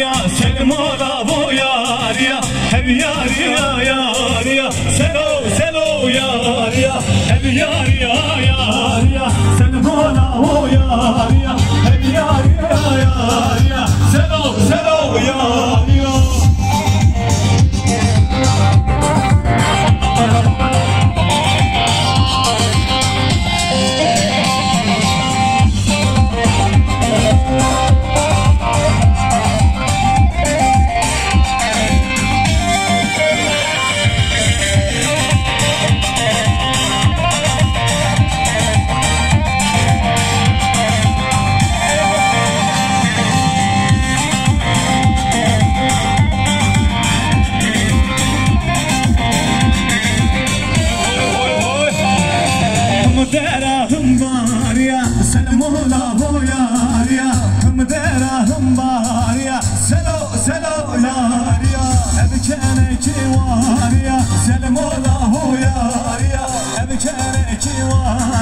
ya Selim ola bu yar ya Hem yar ya yar ya Selo selo yar ya Hem yar ya ya Selim ola bu yar ya Hem yar ya yar ya Selo. Derahım var ya Sen mola boyar ya. Hım derahım var ya Selo selo yar ya. Ev keneki var ya Sen mola boyar ya. Ev keneki var